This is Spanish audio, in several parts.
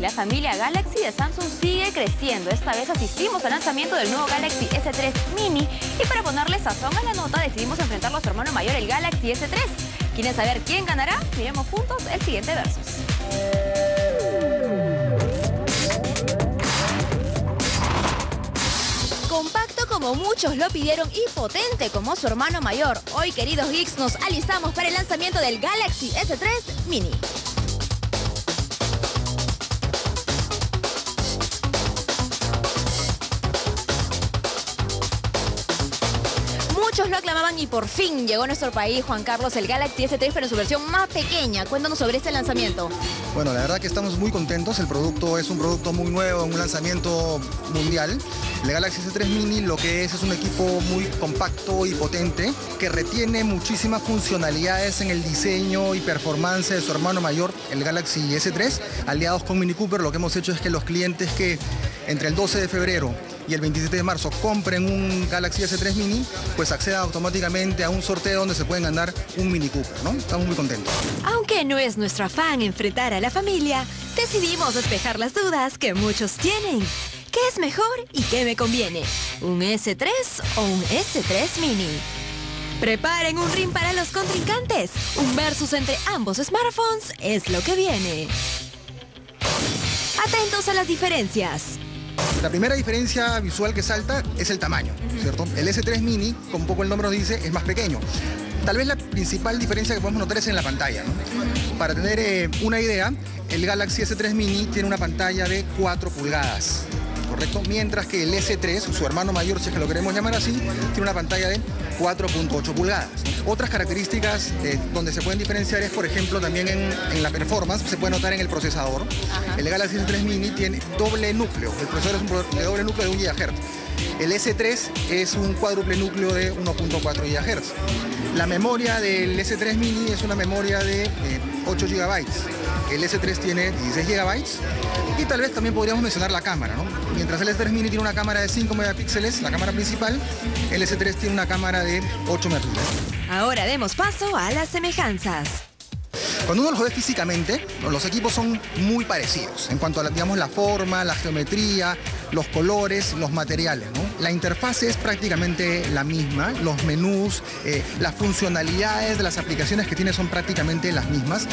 La familia Galaxy de Samsung sigue creciendo. Esta vez asistimos al lanzamiento del nuevo Galaxy S3 Mini y para ponerle sazón a la nota decidimos enfrentarlo a su hermano mayor, el Galaxy S3. ¿Quieren saber quién ganará? Miremos juntos el siguiente versus. Compacto como muchos lo pidieron y potente como su hermano mayor. Hoy, queridos geeks, nos alistamos para el lanzamiento del Galaxy S3 Mini. Muchos lo aclamaban y por fin llegó a nuestro país, Juan Carlos, el Galaxy S3, pero en su versión más pequeña. Cuéntanos sobre este lanzamiento. Bueno, la verdad que estamos muy contentos. El producto es un producto muy nuevo, un lanzamiento mundial. El Galaxy S3 Mini lo que es es un equipo muy compacto y potente que retiene muchísimas funcionalidades en el diseño y performance de su hermano mayor, el Galaxy S3. Aliados con Mini Cooper, lo que hemos hecho es que los clientes que entre el 12 de febrero y el 27 de marzo compren un Galaxy S3 Mini, pues accedan automáticamente a un sorteo donde se pueden ganar un Mini Cooper, ¿no? Estamos muy contentos. Aunque no es nuestro afán enfrentar a la familia, decidimos despejar las dudas que muchos tienen. ¿Qué es mejor y qué me conviene? ¿Un S3 o un S3 Mini? Preparen un ring para los contrincantes. Un versus entre ambos smartphones es lo que viene. Atentos a las diferencias. La primera diferencia visual que salta es el tamaño, ¿cierto? El S3 Mini, como un poco el nombre nos dice, es más pequeño. Tal vez la principal diferencia que podemos notar es en la pantalla. ¿no? Para tener eh, una idea, el Galaxy S3 Mini tiene una pantalla de 4 pulgadas. ¿Correcto? Mientras que el S3, su hermano mayor, si es que lo queremos llamar así, tiene una pantalla de 4.8 pulgadas. Otras características eh, donde se pueden diferenciar es, por ejemplo, también en, en la performance, se puede notar en el procesador. Ajá. El Galaxy S3 Mini tiene doble núcleo, el procesador es un de doble núcleo de 1 GHz. El S3 es un cuádruple núcleo de 1.4 GHz. La memoria del S3 Mini es una memoria de eh, 8 GB. El S3 tiene 16 GB y tal vez también podríamos mencionar la cámara, ¿no? Mientras el S3 Mini tiene una cámara de 5 megapíxeles, la cámara principal, el S3 tiene una cámara de 8 megapíxeles. Ahora demos paso a las semejanzas. Cuando uno los ve físicamente, los equipos son muy parecidos en cuanto a la, digamos, la forma, la geometría, los colores, los materiales. ¿no? La interfaz es prácticamente la misma, los menús, eh, las funcionalidades de las aplicaciones que tiene son prácticamente las mismas.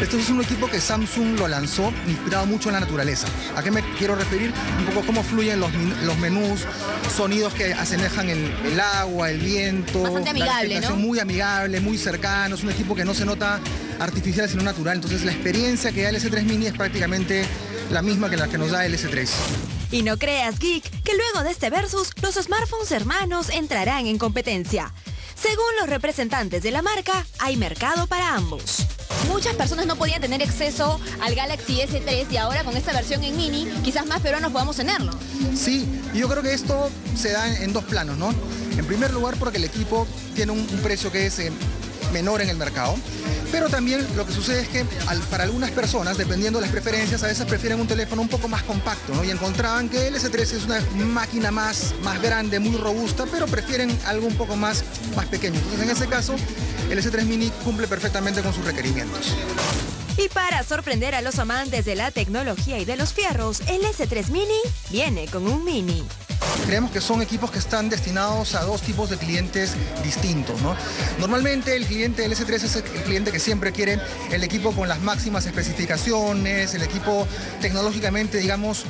Este es un equipo que Samsung lo lanzó inspirado mucho en la naturaleza. ¿A qué me quiero referir? Un poco cómo fluyen los, los menús, sonidos que asemejan el, el agua, el viento. Bastante amigable, ¿no? Muy amigable, muy cercano, es un equipo que no se nota artificial sino natural. Entonces la experiencia que da el S3 Mini es prácticamente la misma que la que nos da el S3. Y no creas, Geek, que luego de este versus, los smartphones hermanos entrarán en competencia. Según los representantes de la marca, hay mercado para ambos. Muchas personas no podían tener acceso al Galaxy S3 y ahora con esta versión en mini, quizás más peruanos podamos tenerlo. Sí, y yo creo que esto se da en dos planos, ¿no? En primer lugar porque el equipo tiene un, un precio que es eh, menor en el mercado. Pero también lo que sucede es que para algunas personas, dependiendo de las preferencias, a veces prefieren un teléfono un poco más compacto, ¿no? Y encontraban que el S3 es una máquina más, más grande, muy robusta, pero prefieren algo un poco más, más pequeño. Entonces, en ese caso, el S3 Mini cumple perfectamente con sus requerimientos. Y para sorprender a los amantes de la tecnología y de los fierros, el S3 Mini viene con un Mini. Creemos que son equipos que están destinados a dos tipos de clientes distintos. ¿no? Normalmente el cliente del S3 es el cliente que siempre quiere el equipo con las máximas especificaciones, el equipo tecnológicamente, digamos,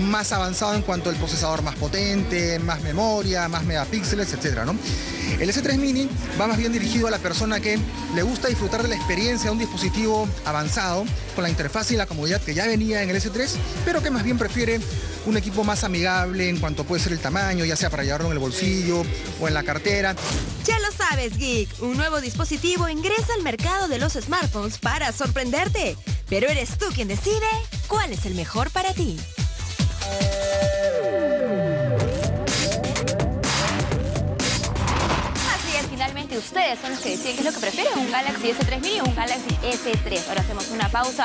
más avanzado en cuanto al procesador más potente, más memoria, más megapíxeles, etc. ¿no? El S3 Mini va más bien dirigido a la persona que le gusta disfrutar de la experiencia de un dispositivo avanzado, con la interfaz y la comodidad que ya venía en el S3, pero que más bien prefiere un equipo más amigable en cuanto puede ser el tamaño, ya sea para llevarlo en el bolsillo o en la cartera. Ya lo sabes, Geek, un nuevo dispositivo ingresa al mercado de los smartphones para sorprenderte. Pero eres tú quien decide cuál es el mejor para ti. Así es, finalmente ustedes son los que deciden qué es lo que prefieren, un Galaxy S3 Mini o un Galaxy S3. Ahora hacemos una pausa.